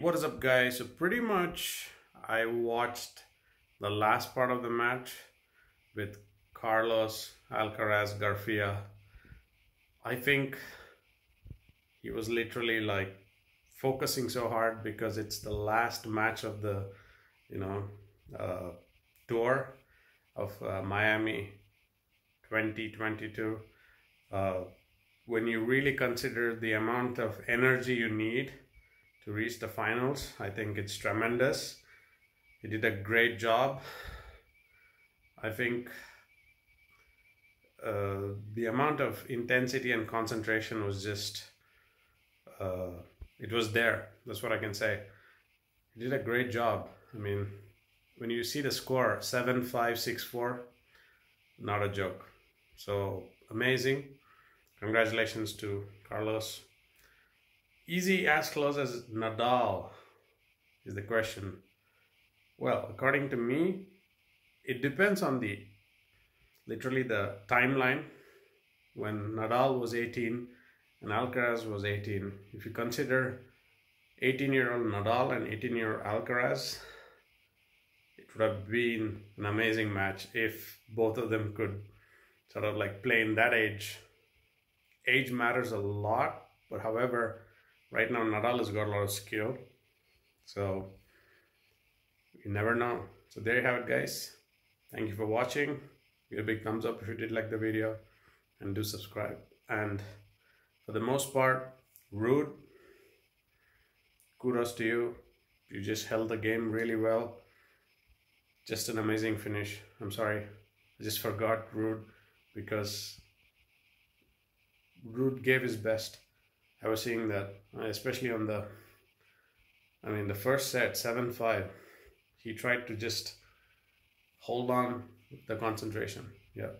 what is up, guys? So, pretty much, I watched the last part of the match with Carlos Alcaraz Garfia. I think he was literally like focusing so hard because it's the last match of the, you know, uh, tour of uh, Miami 2022. Uh, when you really consider the amount of energy you need to reach the finals. I think it's tremendous. He did a great job. I think uh, the amount of intensity and concentration was just, uh, it was there. That's what I can say. He did a great job. I mean, when you see the score 7 5 6 4, not a joke. So amazing. Congratulations to Carlos Easy as close as Nadal is the question. Well, according to me, it depends on the literally the timeline when Nadal was 18 and Alcaraz was 18. If you consider 18 year old Nadal and 18 year old Alcaraz, it would have been an amazing match if both of them could sort of like play in that age. Age matters a lot, but however, Right now, Nadal has got a lot of skill. So, you never know. So, there you have it, guys. Thank you for watching. Give a big thumbs up if you did like the video and do subscribe. And for the most part, Ruud. kudos to you. You just held the game really well. Just an amazing finish. I'm sorry. I just forgot Ruud because Ruud gave his best. I was seeing that, especially on the, I mean, the first set, 7 5, he tried to just hold on the concentration. Yeah.